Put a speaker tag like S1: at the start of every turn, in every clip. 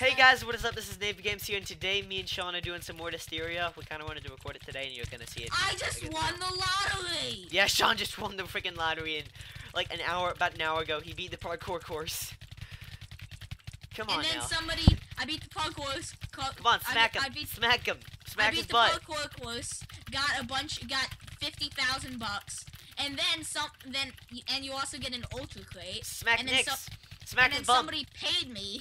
S1: Hey guys, what is up? This is NavyGamez here, and today me and Sean are doing some more Desteria. We kind of wanted to record it today, and you're gonna see it.
S2: I just won the lottery.
S1: Yeah, Sean just won the freaking lottery, and like an hour, about an hour ago, he beat the parkour course. Come on
S2: and then
S1: now.
S2: somebody, I beat the parkour. Co-
S1: Come on, smack
S2: beat-
S1: him.
S2: I beat,
S1: smack him.
S2: I
S1: Smack
S2: beat the
S1: butt.
S2: parkour course. Got a bunch. Got fifty thousand bucks. And then some. Then and you also get an ultra crate.
S1: Smack
S2: and then
S1: Smack
S2: and then somebody paid me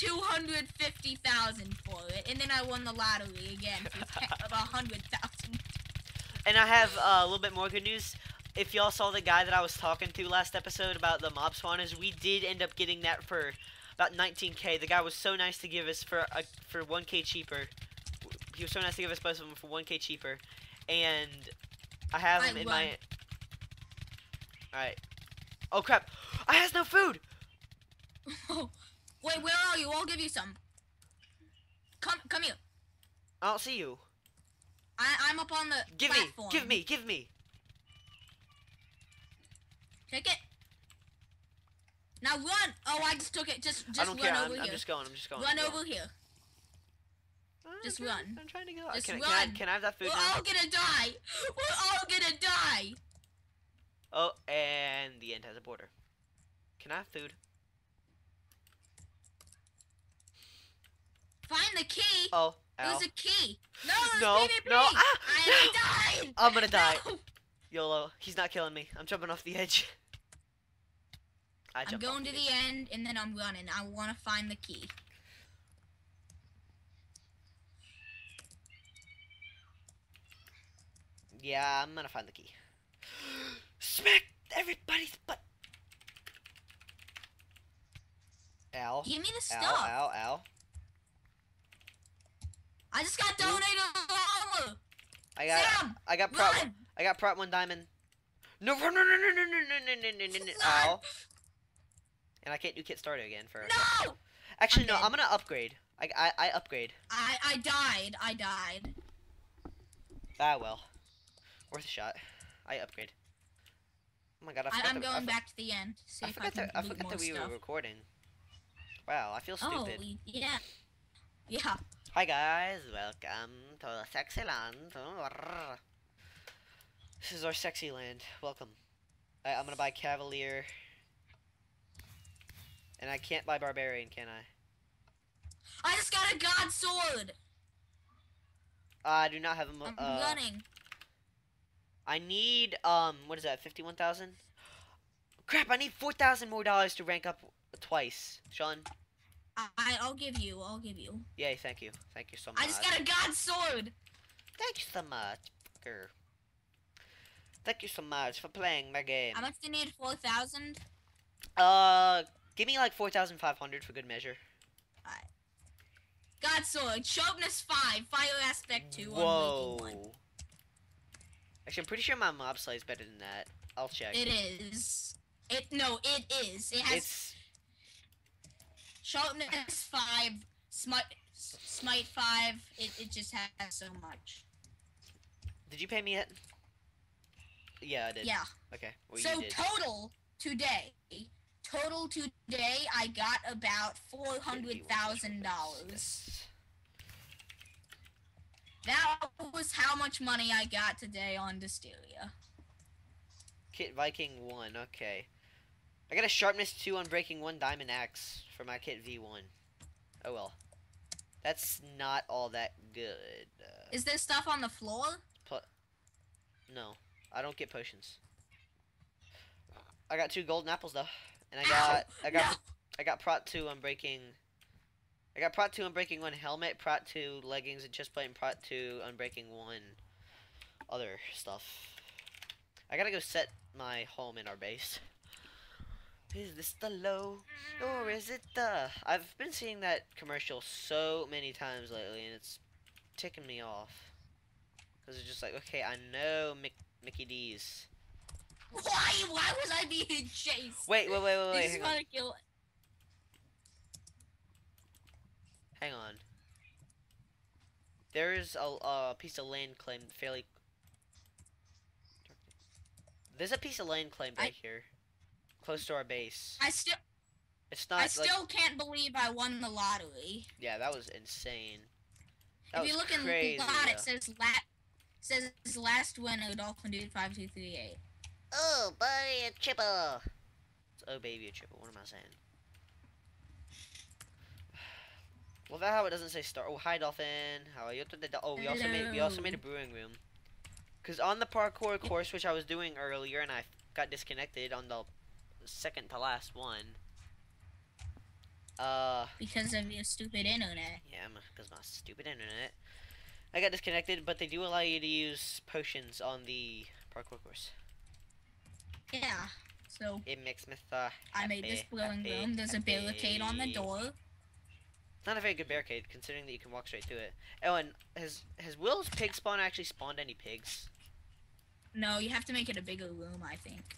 S2: two hundred fifty thousand for it, and then I won the lottery again for te- a hundred thousand.
S1: And I have uh, a little bit more good news. If y'all saw the guy that I was talking to last episode about the mob spawners, we did end up getting that for about 19k. The guy was so nice to give us for uh, for 1k cheaper. He was so nice to give us both of them for 1k cheaper, and I have
S2: I
S1: them in
S2: won.
S1: my. All right. Oh crap! I has no food.
S2: Wait, where are you? I'll give you some. Come, come here.
S1: I don't see you.
S2: I, I'm up on the
S1: Give
S2: platform.
S1: me, give me, give me.
S2: Take it. Now run! Oh, I just took it. Just, just
S1: I don't
S2: run
S1: care.
S2: over
S1: I'm, I'm just going. I'm just going.
S2: run
S1: I'm going.
S2: over here.
S1: I'm
S2: just
S1: trying-
S2: run.
S1: I'm trying to go.
S2: Just
S1: can, I- Can, I,
S2: run.
S1: can I have that food
S2: We're
S1: now?
S2: all gonna die. We're all gonna die.
S1: Oh, and the end has a border. Can I have food?
S2: Find the key.
S1: Oh, ow.
S2: There's a key. No,
S1: No,
S2: PvP.
S1: no, ah,
S2: I,
S1: no. I'm gonna die.
S2: No.
S1: YOLO. He's not killing me. I'm jumping off the edge. I
S2: I'm going to the end and then I'm running. I want to find the key.
S1: Yeah, I'm gonna find the key. Smack everybody's butt. Ow.
S2: Give me the
S1: Ow,
S2: stuff.
S1: ow, ow.
S2: I just got donated armor.
S1: I got
S2: Sam,
S1: I got prop
S2: run.
S1: I got prop one diamond. No no no no no no no no no no no. Ow. And I can't do kit starter again for
S2: No.
S1: Actually
S2: I'm
S1: no. I'm gonna upgrade. I, I I upgrade.
S2: I I died. I died.
S1: Ah well. Worth a shot. I upgrade. Oh my god, I
S2: I,
S1: forgot I
S2: going
S1: for-
S2: back to the end. See
S1: I
S2: if I
S1: forgot
S2: can
S1: that I forgot that we
S2: stuff.
S1: were recording. Wow, I feel
S2: Oh,
S1: stupid.
S2: we- yeah. Yeah.
S1: Hi guys, welcome to the sexy land. This is our sexy land. Welcome. I, I'm gonna buy Cavalier. And I can't buy Barbarian, can I?
S2: I just got a god sword.
S1: I do not have a.
S2: I'm
S1: Uh,
S2: running.
S1: I need um, what is that? Fifty-one thousand. Crap! I need four thousand more dollars to rank up twice. Sean.
S2: I, I'll give you. I'll give you.
S1: Yay! Thank you. Thank you so much.
S2: I just got a god sword.
S1: Thank you so much. fucker. Thank you so much for playing my game.
S2: How much do you need? Four thousand.
S1: Uh, give me like 4,500 for good measure.
S2: God sword. Sharpness five. Fire aspect two.
S1: Whoa. Actually, I'm pretty sure my mob slay is better than that. I'll check.
S2: It is. It no. It is. It has
S1: It's
S2: sharpness five. Smite. Smite five. It it just has so much.
S1: Did you pay me yet? Yeah, I did.
S2: Yeah.
S1: Okay. Well,
S2: so total today. Total today, I got about four hundred thousand dollars. That was how much money I got today on Desteria.
S1: Kit Viking 1. Okay. I got a sharpness 2 unbreaking 1 diamond axe for my kit V1. Oh well. That's not all that good. Uh,
S2: Is there stuff on the floor?
S1: no. I don't get potions. I got two golden apples though. And I
S2: Ow!
S1: got I got
S2: No.
S1: I got prot 2 unbreaking I got prot 2 unbreaking 1 helmet, prot 2 leggings and chest plate and prot 2 unbreaking 1 other stuff. I gotta go set my home in our base. Is this the low or is it the I've been seeing that commercial so many times lately and it's ticking me off. Cuz it's just like, okay, I know Mick Mickey D's.
S2: Why? Why was I being chased?
S1: Wait, wait, wait, wait,
S2: They
S1: wait.
S2: just
S1: on.
S2: want to kill.
S1: Hang on. There is a, a piece of land claimed fairly. There's a piece of land claimed
S2: I-
S1: right here, close to our base.
S2: I still.
S1: It's not
S2: I
S1: like
S2: still can't believe I won the lottery.
S1: yeah, that was insane. That
S2: if you
S1: was
S2: look in
S1: the
S2: lot,
S1: though.
S2: it says la- says last winner Dolphin Dude five two three eight.
S1: Oh, buy a chipper. It's oh baby a chipper. What am I saying? Well, that how it doesn't say star. Oh, hi dolphin. How are you? Oh, we also made we also made a brewing room. Cause on the parkour course, which I was doing earlier, and I got disconnected on the second to last one. Uh,
S2: Because of your stupid internet.
S1: yeah, because my stupid internet. I got disconnected, but they do allow you to use potions on the parkour course.
S2: Yeah. So
S1: It makes me uh,
S2: I made this
S1: happy,
S2: blowing
S1: happy,
S2: room. There's a barricade on the
S1: happy.
S2: door.
S1: Not a very good barricade, considering that you can walk straight through it. Oh, and has has Will's pig spawn actually spawned any pigs?
S2: No, you have to make it a bigger room, I think.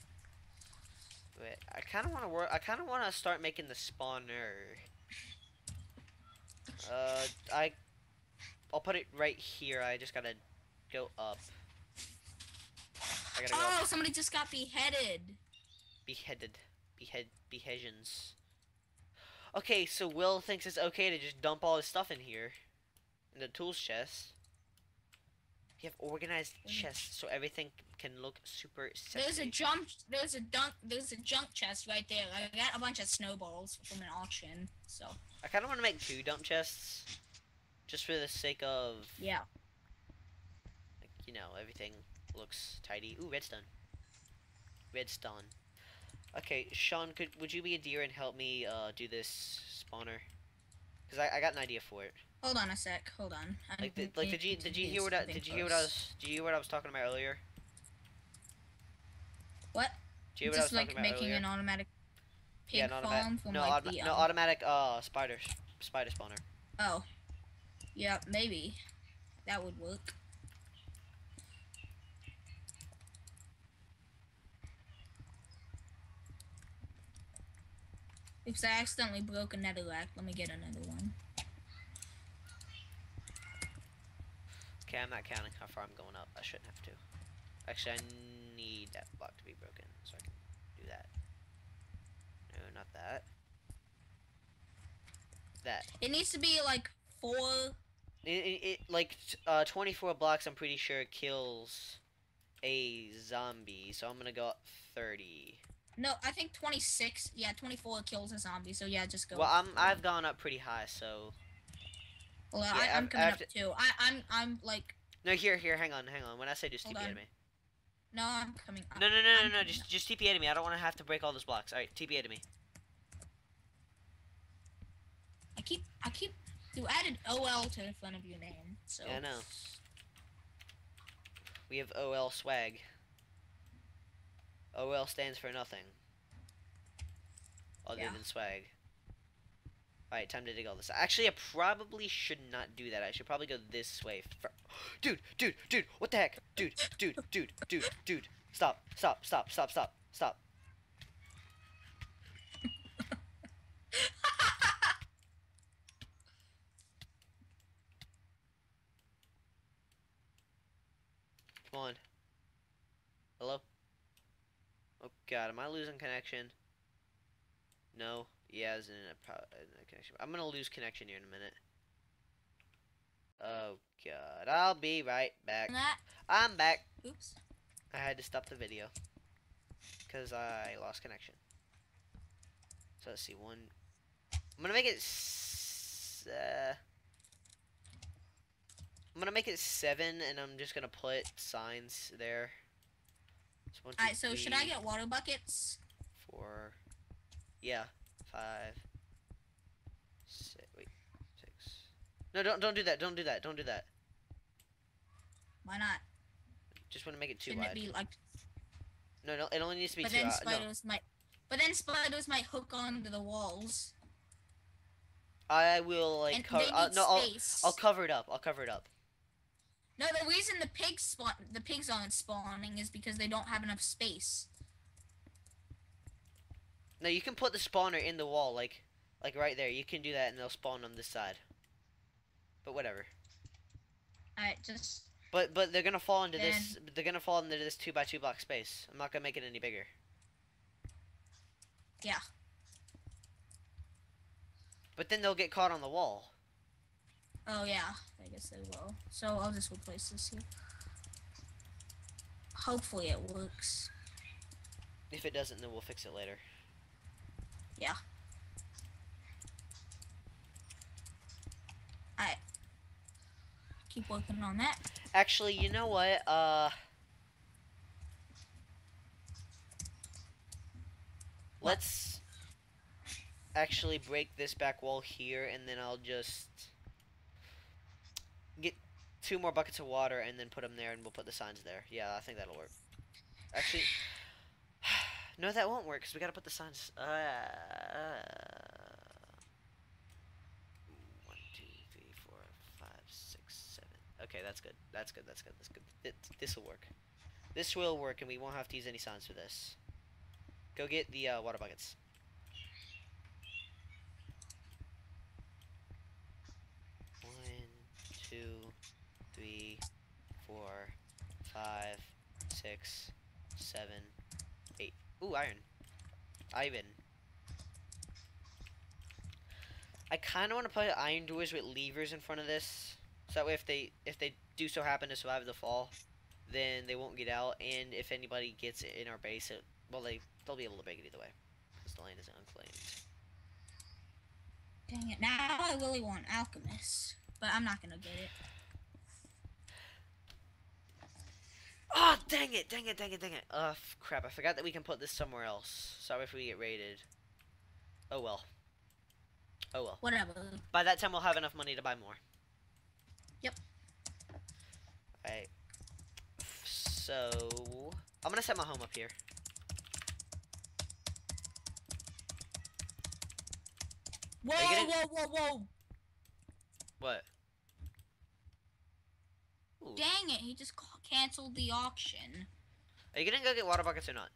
S1: Wait, I kind of want to work. I kind of want to start making the spawner. Uh, I, I'll put it right here. I just gotta go up. I gotta go
S2: Oh,
S1: up.
S2: somebody just got beheaded.
S1: beheaded, behead, behesions. Okay, so Will thinks it's okay to just dump all his stuff in here, in the tools chest. You have organized
S2: Mm.
S1: chests, so everything can look super sexy.
S2: There's a jump. There's a dunk. There's a junk chest right there. I got a bunch of snowballs from an auction. So
S1: I kind of want to make two dump chests, just for the sake of,
S2: yeah.
S1: like, you know, everything looks tidy. Ooh, redstone. Redstone. Okay, Sean, could would you be a deer and help me uh, do this spawner? Cause I, I got an idea for it.
S2: Hold on a sec. Hold on. I
S1: Like, did, like did you did you hear what I did you hear what I was did you hear what I was talking about earlier?
S2: What?
S1: Do you what
S2: Just like making
S1: earlier?
S2: an automatic pig
S1: yeah,
S2: farm from
S1: no,
S2: like
S1: automa-
S2: the
S1: no
S2: um,
S1: automatic uh spider spider spawner.
S2: Oh. Yeah, maybe. That would work. Oops, I accidentally broke a netherrack. Let me get another one.
S1: Okay, I'm not counting how far I'm going up. I shouldn't have to. Actually, I need that block to be broken so I can do that. No, not that. That.
S2: It needs to be like four.
S1: It, it, it like t- uh 24 blocks. I'm pretty sure kills a zombie. So I'm gonna go up 30.
S2: No, I think 26. Yeah, 24 kills a zombie. So yeah, just go.
S1: Well, I'm. I've gone up pretty high. So
S2: Well,
S1: yeah,
S2: I, I'm coming up too. I, I'm I'm like
S1: no, here, here, hang on, hang on. When I say just TP at me.
S2: No, I'm coming. up.
S1: No, no, no, no, no. Just
S2: up.
S1: just TP at me. I don't want to have to break all those blocks. All right, TP at me.
S2: I keep I keep you added OL to the front of your name. So
S1: Yeah, I know. We have OL swag. OL stands for nothing. Other
S2: Yeah.
S1: than swag. Alright, time to dig all this. Actually, I probably should not do that. I should probably go this way. Dude, dude, dude, what the heck? Dude, dude, dude, dude, dude. Stop, stop, stop, stop, stop, stop. Come on. Hello? Oh god, am I losing connection? No. Yeah, it's in a, in a connection. I'm gonna lose connection here in a minute. Oh god. I'll be right back. I'm back.
S2: Oops.
S1: I had to stop the video. Because I lost connection. So let's see, one. I'm gonna make it. S- uh, I'm gonna make it seven, and I'm just gonna put signs there. So
S2: Alright, so should I get water buckets?
S1: four? Yeah, five. Six. Wait, six. No, don't don't do that. Don't do that. Don't do that.
S2: Why not?
S1: Just want to make it too
S2: Shouldn't
S1: wide.
S2: it be like?
S1: No, no, it only needs to be
S2: But
S1: two.
S2: then
S1: uh, no,
S2: spiders might. But then spiders might hook onto the walls.
S1: I will like cover. Uh, no, I'll. I'll cover it up. I'll cover it up.
S2: No, the reason the pigs spawn, the pigs aren't spawning is because they don't have enough space.
S1: No, you can put the spawner in the wall, like, like right there. You can do that, and they'll spawn on this side. But whatever.
S2: Alright, just
S1: But but they're gonna fall into this. They're gonna fall into this two by two block space. I'm not gonna make it any bigger.
S2: yeah.
S1: But then they'll get caught on the wall.
S2: Oh yeah, I guess they will. So I'll just replace this here. Hopefully it works.
S1: If it doesn't, then we'll fix it later.
S2: Yeah. Alright. Keep working on that.
S1: Actually, you know what? Uh.
S2: What?
S1: Let's actually break this back wall here, and then I'll just get two more buckets of water and then put them there, and we'll put the signs there. Yeah, I think that'll work. Actually, no, that won't work because we gotta put the signs. Uh, one, two, three, four, five, six, seven. Okay, that's good. That's good. That's good. That's good. This will work. This will work, and we won't have to use any signs for this. Go get the uh, water buckets. One, two, three, four, five, six, seven. Ooh, iron. Ivan. I kind of want to put iron doors with levers in front of this, so that way if they if they do so happen to survive the fall, then they won't get out. And if anybody gets in our base, it, well, they they'll be able to break it either way, because the land is unclaimed.
S2: Dang it. Now I really want alchemist. But I'm not gonna get it.
S1: Oh, dang it, dang it, dang it, dang it. Ugh, crap, I forgot that we can put this somewhere else. Sorry if we get raided. Oh well. Oh well.
S2: Whatever.
S1: By that time, we'll have enough money to buy more.
S2: Yep.
S1: Alright. So, I'm gonna set my home up here.
S2: Whoa,
S1: gonna-
S2: whoa, whoa, whoa.
S1: What? Ooh.
S2: Dang it, he just canceled the auction.
S1: Are you gonna go get water buckets or not?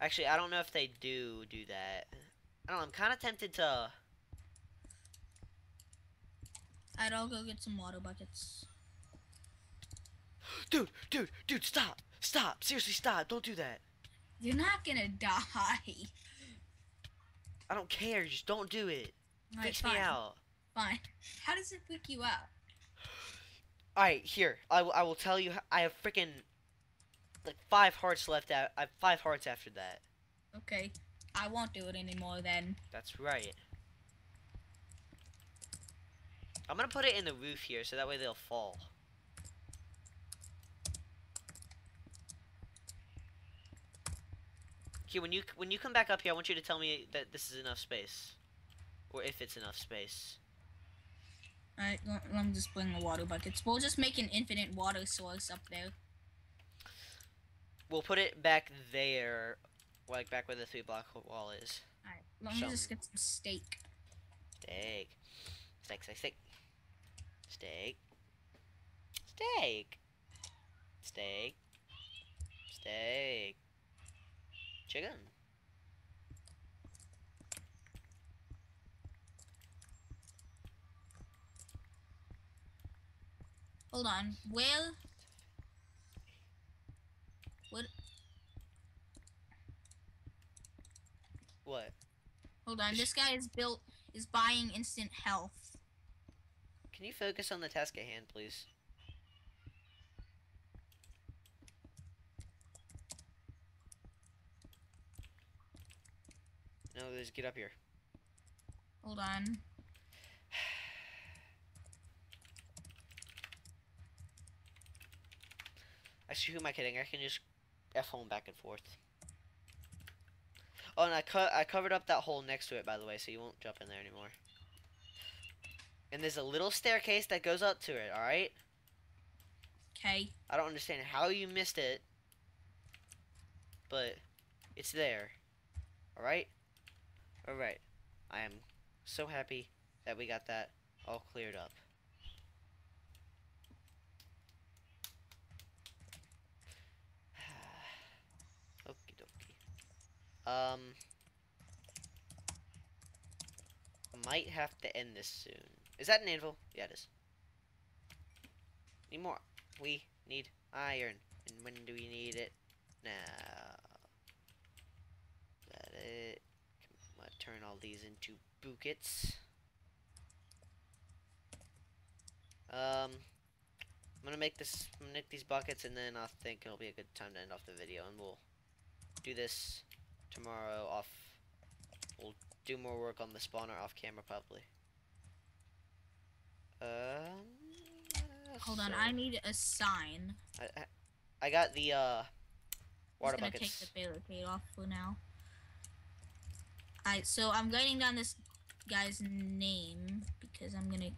S1: Actually, I don't know if they do do that. I don't know, I'm kind of tempted to...
S2: Alright, I'll go get some water buckets.
S1: Dude, dude, dude, stop! Stop! Seriously, stop! Don't do that!
S2: You're not gonna die.
S1: I don't care, just don't do it.
S2: Alright,
S1: Fix
S2: fine.
S1: me out.
S2: Fine. How does it freak you out?
S1: Alright, here. I, will- I will tell you, I have freaking like five hearts left out. I have five hearts after that.
S2: Okay. I won't do it anymore then.
S1: That's right. I'm gonna put it in the roof here so that way they'll fall. Okay, when you when you come back up here, I want you to tell me that this is enough space, or if it's enough space.
S2: Alright, me just bring the water buckets. We'll just make an infinite water source up there.
S1: We'll put it back there, like back where the three block wall is.
S2: Alright, let me
S1: Some-
S2: just get some steak.
S1: Steak. Steak, steak, steak. Steak. Steak. Steak. Steak. Chicken.
S2: Hold on. Where?
S1: What? What?
S2: Hold on. This guy is built is buying instant health.
S1: Can you focus on the task at hand, please? No, let's get up here.
S2: Hold on.
S1: Actually, who am I kidding? I can just F home back and forth. Oh, and I cut I covered up that hole next to it, by the way, so you won't jump in there anymore. And there's a little staircase that goes up to it. All right.
S2: Okay.
S1: I don't understand how you missed it, but it's there. All right. All right. I am so happy that we got that all cleared up. Um, I might have to end this soon. Is that an anvil? Yeah, it is. Need more. We need iron. And when do we need it? Now. That it. I'm gonna turn all these into buckets. Um, I'm gonna make this, I'm gonna make these buckets, and then I think it'll be a good time to end off the video, and we'll do this tomorrow off. We'll do more work on the spawner off camera probably. Um.
S2: Hold on, I need a sign.
S1: I, I, got the uh, water
S2: Just gonna
S1: buckets.
S2: take the barricade off for now. Alright, so I'm writing down this guy's name because I'm gonna.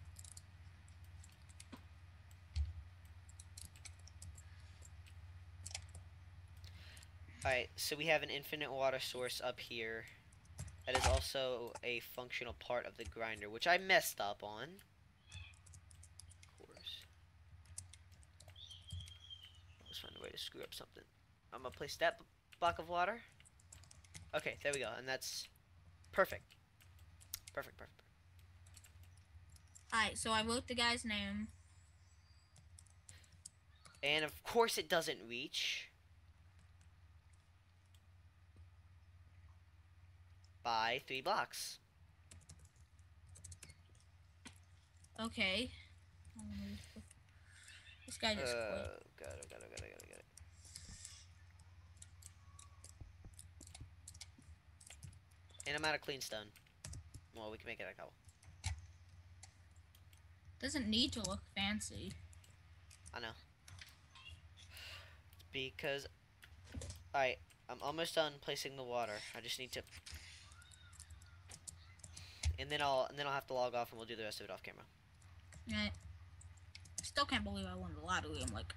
S1: Alright, so we have an infinite water source up here. That is also a functional part of the grinder, which I messed up on. Of course. Let's find a way to screw up something. I'm gonna place that b- block of water. Okay, there we go, and that's perfect. Perfect, perfect.
S2: Alright, so I wrote the guy's name.
S1: And of course it doesn't reach. By three blocks.
S2: Okay. This guy
S1: Uh,
S2: just
S1: got
S2: quit.
S1: it, got it, got it, got it, got it. And I'm out of clean stone. Well, we can make it a couple.
S2: Doesn't need to look fancy.
S1: I know. Because, alright, I'm almost done placing the water. I just need to, and then I'll and then I'll have to log off and we'll do the rest of it off camera.
S2: Yeah. Still can't believe I won the lottery. I'm like,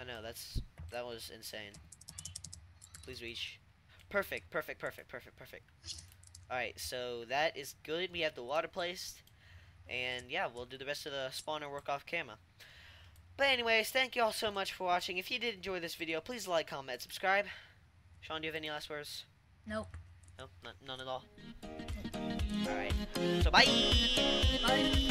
S1: I know that's that was insane. Please reach. Perfect, perfect, perfect, perfect, perfect. Alright, so that is good. We have the water placed. And yeah, we'll do the rest of the spawner work off camera. But anyways, thank you all so much for watching. If you did enjoy this video, please like, comment, subscribe. Sean, do you have any last words?
S2: nope.
S1: No, none, none at all. Alright. So bye.
S2: Bye.